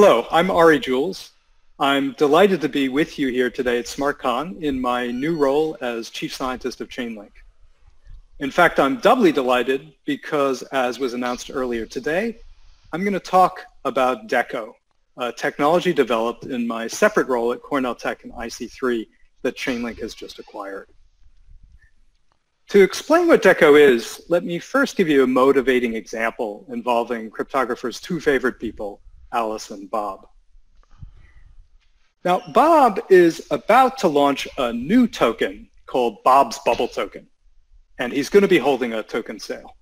Hello, I'm Ari Juels. I'm delighted to be with you here today at SmartCon in my new role as Chief Scientist of Chainlink. In fact, I'm doubly delighted because, as was announced earlier today, I'm going to talk about DECO, a technology developed in my separate role at Cornell Tech and IC3 that Chainlink has just acquired. To explain what DECO is, let me first give you a motivating example involving cryptographers' two favorite people, Alice and Bob. Now, Bob is about to launch a new token called Bob's Bubble Token, and he's going to be holding a token sale.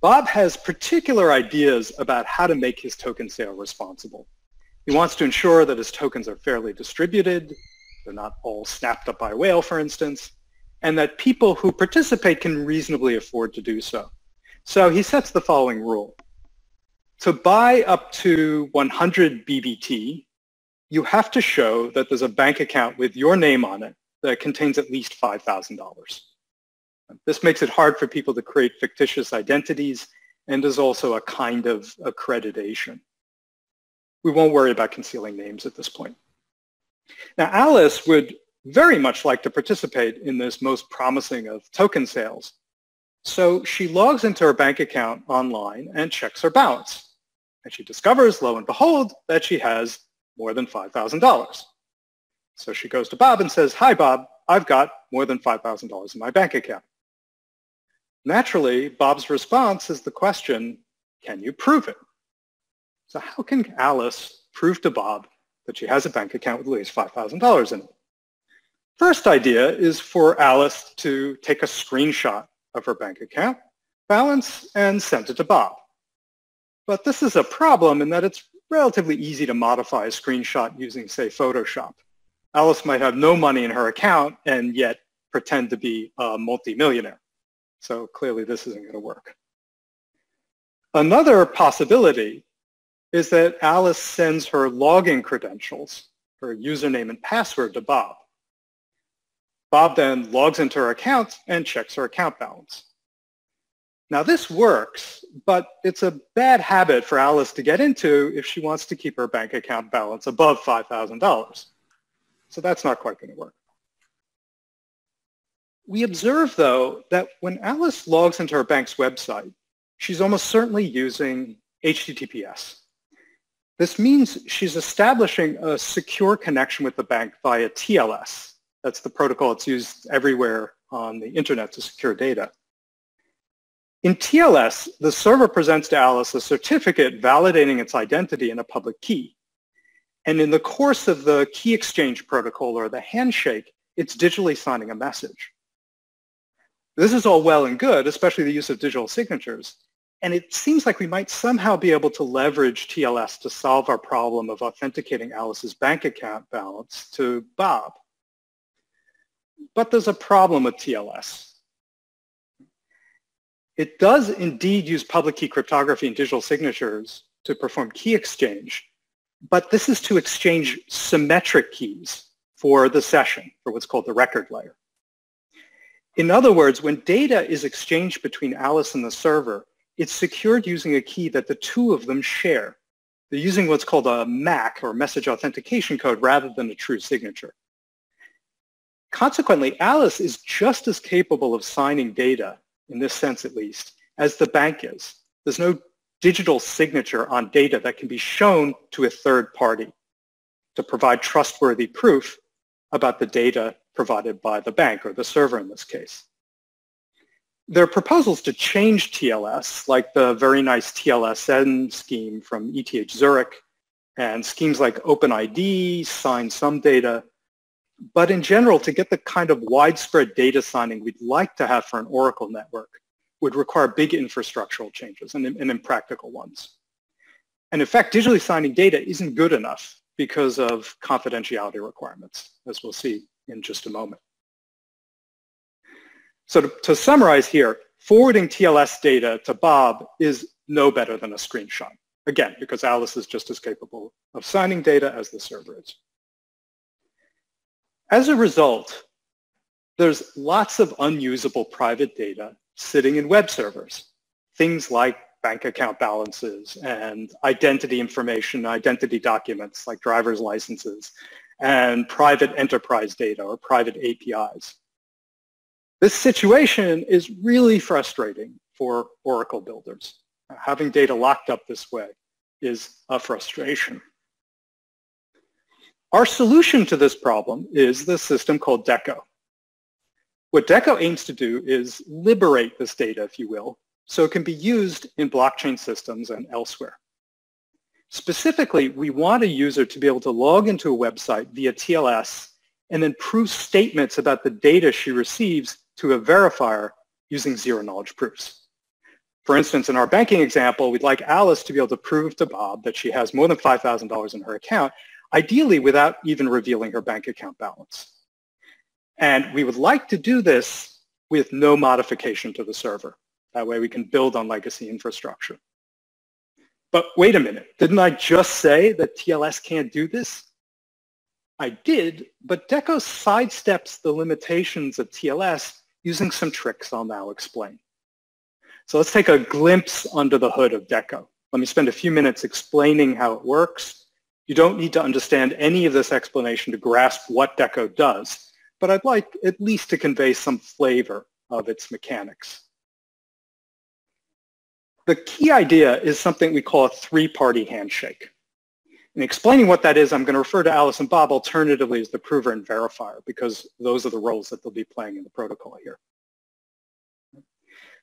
Bob has particular ideas about how to make his token sale responsible. He wants to ensure that his tokens are fairly distributed, they're not all snapped up by whale, for instance, and that people who participate can reasonably afford to do so. So he sets the following rule. To buy up to 100 BBT, you have to show that there's a bank account with your name on it that contains at least $5,000. This makes it hard for people to create fictitious identities and is also a kind of accreditation. We won't worry about concealing names at this point. Now, Alice would very much like to participate in this most promising of token sales. So she logs into her bank account online and checks her balance. And she discovers, lo and behold, that she has more than $5,000. So she goes to Bob and says, hi, Bob, I've got more than $5,000 in my bank account. Naturally, Bob's response is the question, can you prove it? So how can Alice prove to Bob that she has a bank account with at least $5,000 in it? First idea is for Alice to take a screenshot of her bank account balance and send it to Bob. But this is a problem in that it's relatively easy to modify a screenshot using, say, Photoshop. Alice might have no money in her account and yet pretend to be a multimillionaire. So clearly this isn't going to work. Another possibility is that Alice sends her login credentials, her username and password to Bob. Bob then logs into her account and checks her account balance. Now this works, but it's a bad habit for Alice to get into if she wants to keep her bank account balance above $5,000. So that's not quite going to work. We observe, though, that when Alice logs into her bank's website, she's almost certainly using HTTPS. This means she's establishing a secure connection with the bank via TLS. That's the protocol that's used everywhere on the internet to secure data. In TLS, the server presents to Alice a certificate validating its identity in a public key. And in the course of the key exchange protocol or the handshake, it's digitally signing a message. This is all well and good, especially the use of digital signatures. And it seems like we might somehow be able to leverage TLS to solve our problem of authenticating Alice's bank account balance to Bob. But there's a problem with TLS. It does indeed use public key cryptography and digital signatures to perform key exchange, but this is to exchange symmetric keys for the session, for what's called the record layer. In other words, when data is exchanged between Alice and the server, it's secured using a key that the two of them share. They're using what's called a MAC, or message authentication code, rather than a true signature. Consequently, Alice is just as capable of signing data in this sense at least, as the bank is. There's no digital signature on data that can be shown to a third party to provide trustworthy proof about the data provided by the bank or the server in this case. There are proposals to change TLS, like the very nice TLSN scheme from ETH Zurich, and schemes like OpenID sign some data, but in general, to get the kind of widespread data signing we'd like to have for an Oracle network would require big infrastructural changes and, and impractical ones. And in fact, digitally signing data isn't good enough because of confidentiality requirements, as we'll see in just a moment. So to, to summarize here, forwarding TLS data to Bob is no better than a screenshot. Again, because Alice is just as capable of signing data as the server is. As a result, there's lots of unusable private data sitting in web servers. Things like bank account balances and identity information, identity documents like driver's licenses and private enterprise data or private APIs. This situation is really frustrating for Oracle builders. Having data locked up this way is a frustration. Our solution to this problem is the system called Deco. What Deco aims to do is liberate this data, if you will, so it can be used in blockchain systems and elsewhere. Specifically, we want a user to be able to log into a website via TLS and then prove statements about the data she receives to a verifier using zero-knowledge proofs. For instance, in our banking example, we'd like Alice to be able to prove to Bob that she has more than $5,000 in her account, ideally without even revealing her bank account balance. And we would like to do this with no modification to the server. That way we can build on legacy infrastructure. But wait a minute, didn't I just say that TLS can't do this? I did, but Deco sidesteps the limitations of TLS using some tricks I'll now explain. So let's take a glimpse under the hood of Deco. Let me spend a few minutes explaining how it works. You don't need to understand any of this explanation to grasp what Deco does, but I'd like at least to convey some flavor of its mechanics. The key idea is something we call a three-party handshake. In explaining what that is, I'm going to refer to Alice and Bob alternatively as the prover and verifier because those are the roles that they'll be playing in the protocol here.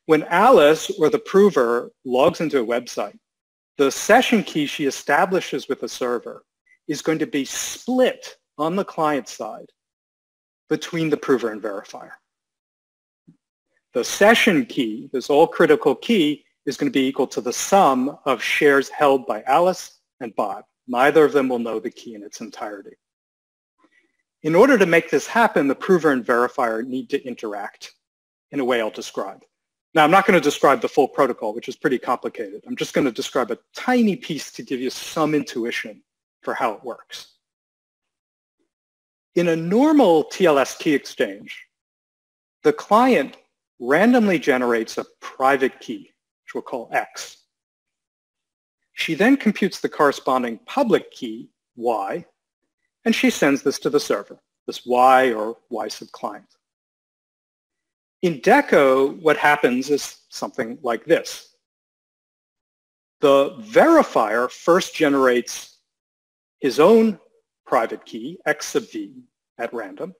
When Alice or the prover logs into a website, the session key she establishes with the server is going to be split on the client side between the prover and verifier. The session key, this all critical key, is going to be equal to the sum of shares held by Alice and Bob. Neither of them will know the key in its entirety. In order to make this happen, the prover and verifier need to interact in a way I'll describe. Now, I'm not going to describe the full protocol, which is pretty complicated. I'm just going to describe a tiny piece to give you some intuition for how it works. In a normal TLS key exchange, the client randomly generates a private key which we'll call X. She then computes the corresponding public key, Y, and she sends this to the server, this Y or Y sub client. In Deco, what happens is something like this. The verifier first generates his own private key, X sub V, at random,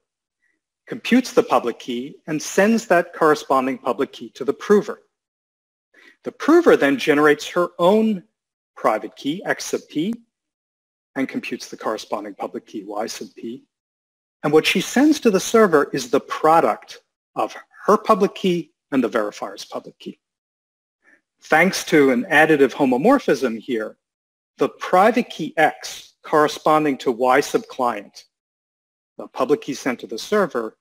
computes the public key, and sends that corresponding public key to the prover. The prover then generates her own private key, X sub p, and computes the corresponding public key, Y sub p. And what she sends to the server is the product of her public key and the verifier's public key. Thanks to an additive homomorphism here, the private key X corresponding to Y sub client, the public key sent to the server,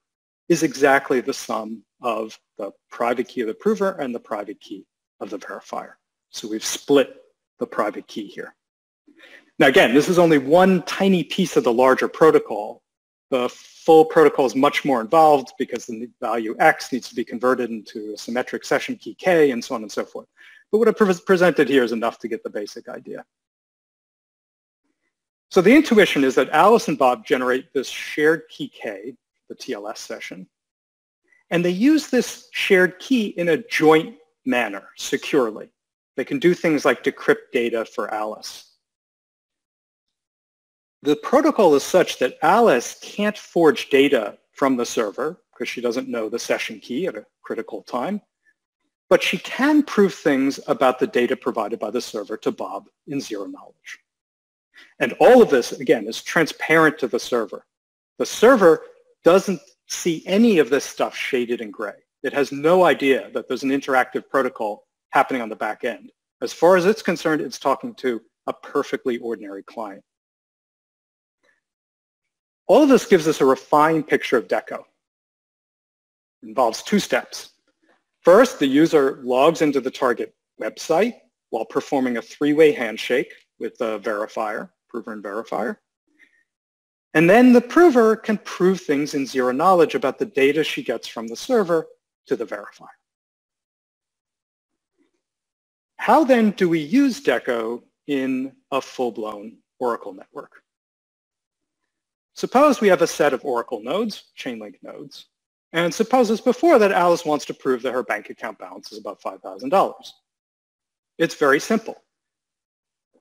is exactly the sum of the private key of the prover and the private key of the verifier. So we've split the private key here. Now again, this is only one tiny piece of the larger protocol. The full protocol is much more involved because the value X needs to be converted into a symmetric session key K and so on and so forth. But what I pre presented here is enough to get the basic idea. So the intuition is that Alice and Bob generate this shared key K, the TLS session, and they use this shared key in a joint manner securely. They can do things like decrypt data for Alice. The protocol is such that Alice can't forge data from the server because she doesn't know the session key at a critical time, but she can prove things about the data provided by the server to Bob in zero knowledge. And all of this, again, is transparent to the server. The server doesn't see any of this stuff shaded in gray. It has no idea that there's an interactive protocol happening on the back end. As far as it's concerned, it's talking to a perfectly ordinary client. All of this gives us a refined picture of Deco. It involves two steps. First, the user logs into the target website while performing a three-way handshake with the verifier, prover and verifier. And then the prover can prove things in zero knowledge about the data she gets from the server to the verifier. How then do we use DECO in a full-blown Oracle network? Suppose we have a set of Oracle nodes, Chainlink nodes, and suppose as before that Alice wants to prove that her bank account balance is above $5,000. It's very simple.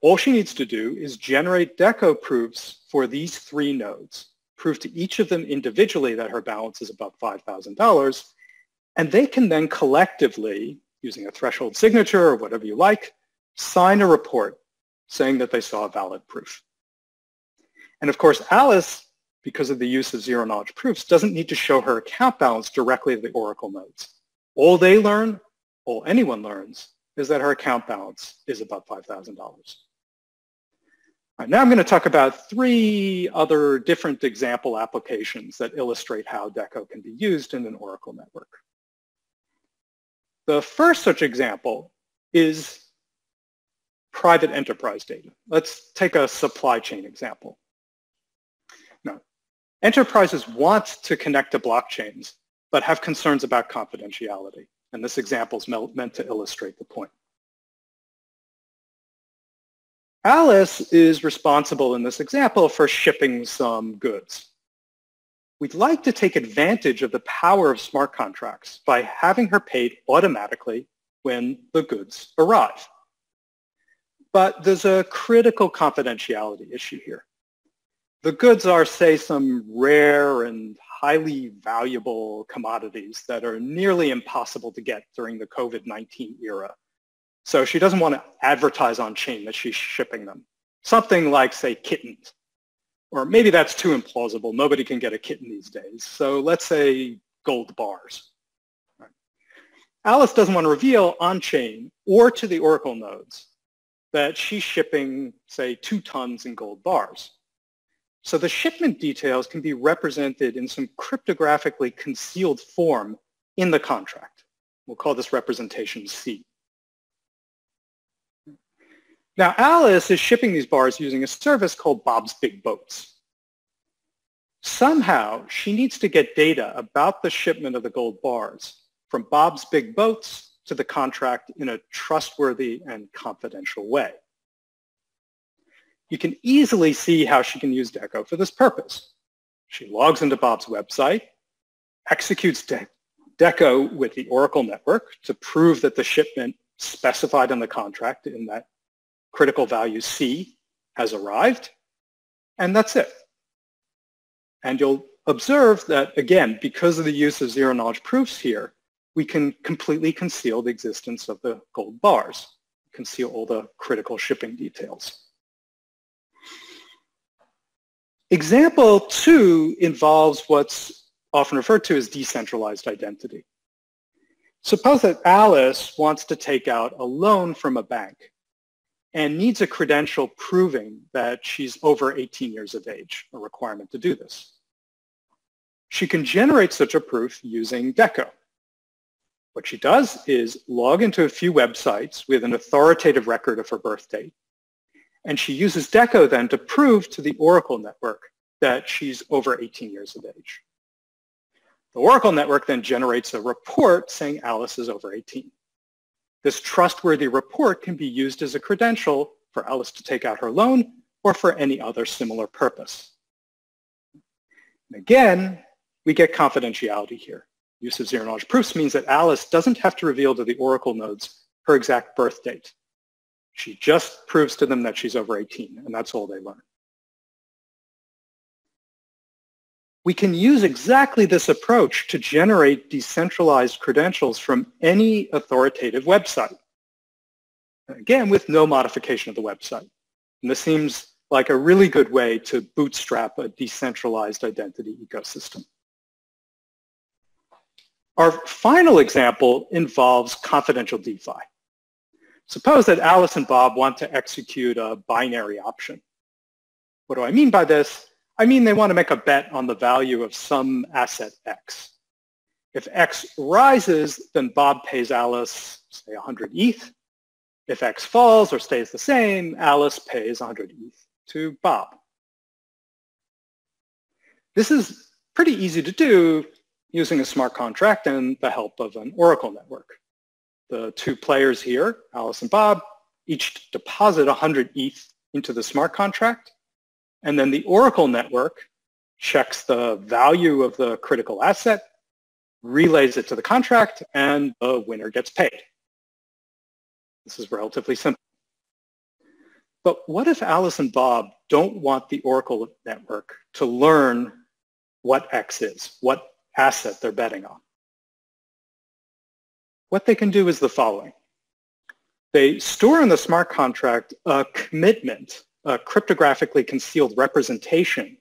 All she needs to do is generate DECO proofs for these three nodes, prove to each of them individually that her balance is above $5,000, and they can then collectively, using a threshold signature or whatever you like, sign a report saying that they saw a valid proof. And of course, Alice, because of the use of zero-knowledge proofs, doesn't need to show her account balance directly to the Oracle nodes. All they learn, all anyone learns, is that her account balance is above $5,000. Right, now I'm going to talk about three other different example applications that illustrate how DECO can be used in an Oracle network. The first such example is private enterprise data. Let's take a supply chain example. Enterprises want to connect to blockchains, but have concerns about confidentiality. And this example is meant to illustrate the point. Alice is responsible in this example for shipping some goods. We'd like to take advantage of the power of smart contracts by having her paid automatically when the goods arrive. But there's a critical confidentiality issue here. The goods are, say, some rare and highly valuable commodities that are nearly impossible to get during the COVID-19 era. So she doesn't want to advertise on chain that she's shipping them. Something like, say, kittens. Or maybe that's too implausible. Nobody can get a kitten these days. So let's say gold bars. Alice doesn't want to reveal on-chain or to the Oracle nodes that she's shipping, say, two tons in gold bars. So the shipment details can be represented in some cryptographically concealed form in the contract. We'll call this representation C. Now, Alice is shipping these bars using a service called Bob's Big Boats. Somehow, she needs to get data about the shipment of the gold bars from Bob's Big Boats to the contract in a trustworthy and confidential way you can easily see how she can use DECO for this purpose. She logs into Bob's website, executes De DECO with the Oracle network to prove that the shipment specified in the contract in that critical value C has arrived, and that's it. And you'll observe that, again, because of the use of zero-knowledge proofs here, we can completely conceal the existence of the gold bars, conceal all the critical shipping details. Example two involves what's often referred to as decentralized identity. Suppose that Alice wants to take out a loan from a bank and needs a credential proving that she's over 18 years of age, a requirement to do this. She can generate such a proof using DECO. What she does is log into a few websites with an authoritative record of her birth date and she uses DECO then to prove to the Oracle network that she's over 18 years of age. The Oracle network then generates a report saying Alice is over 18. This trustworthy report can be used as a credential for Alice to take out her loan or for any other similar purpose. And again, we get confidentiality here. Use of zero-knowledge proofs means that Alice doesn't have to reveal to the Oracle nodes her exact birth date. She just proves to them that she's over 18, and that's all they learn. We can use exactly this approach to generate decentralized credentials from any authoritative website. Again, with no modification of the website. And this seems like a really good way to bootstrap a decentralized identity ecosystem. Our final example involves confidential DeFi. Suppose that Alice and Bob want to execute a binary option. What do I mean by this? I mean they want to make a bet on the value of some asset X. If X rises, then Bob pays Alice, say, 100 ETH. If X falls or stays the same, Alice pays 100 ETH to Bob. This is pretty easy to do using a smart contract and the help of an Oracle network. The two players here, Alice and Bob, each deposit 100 ETH into the smart contract. And then the Oracle network checks the value of the critical asset, relays it to the contract, and the winner gets paid. This is relatively simple. But what if Alice and Bob don't want the Oracle network to learn what X is, what asset they're betting on? What they can do is the following. They store in the smart contract a commitment, a cryptographically concealed representation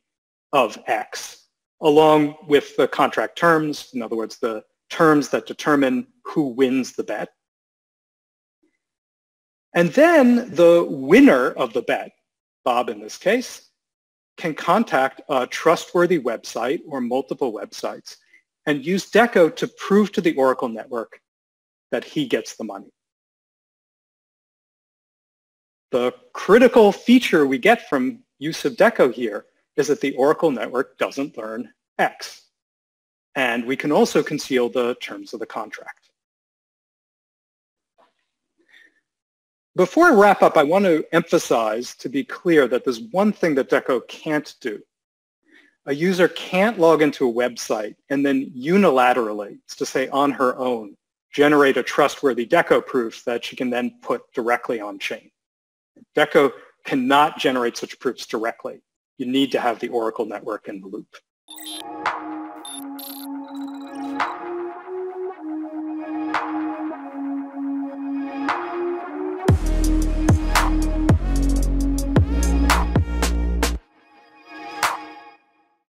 of X, along with the contract terms, in other words, the terms that determine who wins the bet. And then the winner of the bet, Bob in this case, can contact a trustworthy website or multiple websites and use Deco to prove to the Oracle network that he gets the money. The critical feature we get from use of Deco here is that the Oracle network doesn't learn X. And we can also conceal the terms of the contract. Before I wrap up, I want to emphasize to be clear that there's one thing that Deco can't do. A user can't log into a website and then unilaterally, to say on her own, generate a trustworthy Deco proof that she can then put directly on chain. Deco cannot generate such proofs directly. You need to have the Oracle network in the loop.